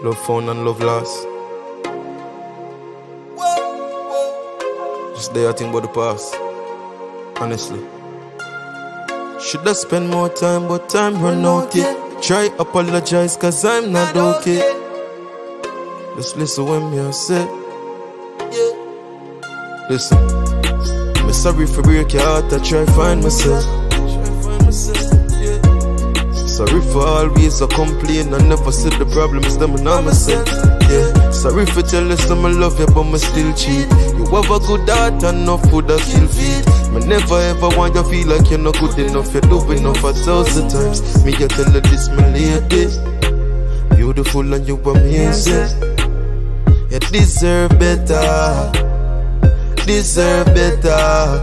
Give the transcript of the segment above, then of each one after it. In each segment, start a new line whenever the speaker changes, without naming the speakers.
Love found and love lost. Just there I think about the past. Honestly. Should I spend more time, but time run out, yeah. Try apologize, cause I'm not okay. Just listen when me I say. Listen. I'm sorry for break your heart, I try find myself. Sorry for always I complain, I never said the problems them and I myself. Yeah, sorry for jealous, them I love you, but me still cheat. You have a good heart and enough food that kill feed. Me never ever want you feel like you're not good enough, you're doing enough a thousand times. Me you tell her this, my lady. Beautiful and you amazing. You deserve better, deserve better.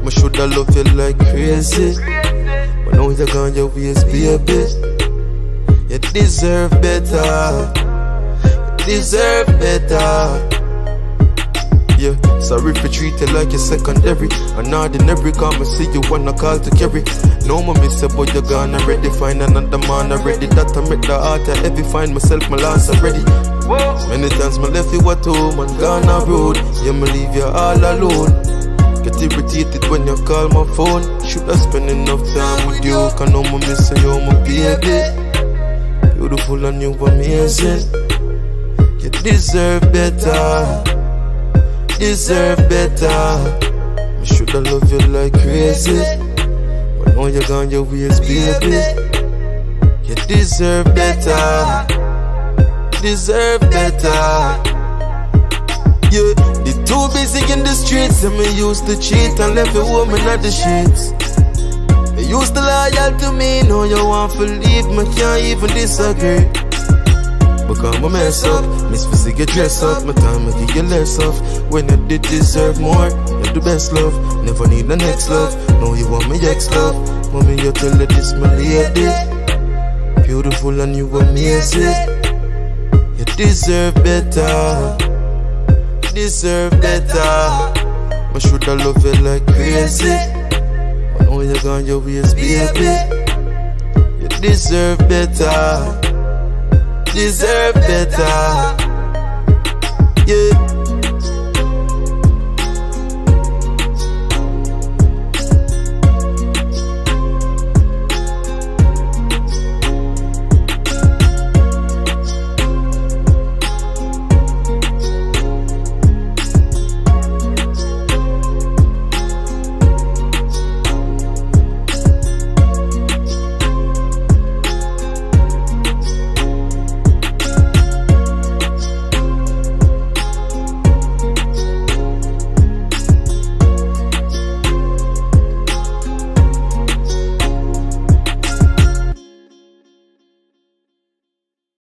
Me shoulda love you like crazy. Now you're gone your ways, baby. You deserve better. You deserve better. Yeah, sorry for treat you like you're secondary. An ordinary come and see you wanna call to carry. No more miss a boy, you're gone already. Find another man already. That I make the heart I heavy. Find myself, my last already. Many times my left you at home and gone a road. Yeah, me leave you all alone. Irritated when you call my phone. Should I spend enough time with you? Can no more miss you, my baby. Beautiful and you amazing. You deserve better. Deserve better. Shoulda love you like crazy. But now you're gone your ways, baby. You deserve better. Deserve better. Yeah, too busy in the streets and me used to cheat and left a woman at the sheets. You used to loyal to me, now you want to leave me, can't even disagree. Because I mess up, miss Fizzy get dressed up, my time I give you less of. When you did deserve more, you're the best love. Never need the next love, no you want me ex love. Mommy, you tell her this my lady. Beautiful and you amazing. You deserve better deserve better. I shoulda love you like crazy. But now you're gone your ways, baby. You deserve better. Deserve better.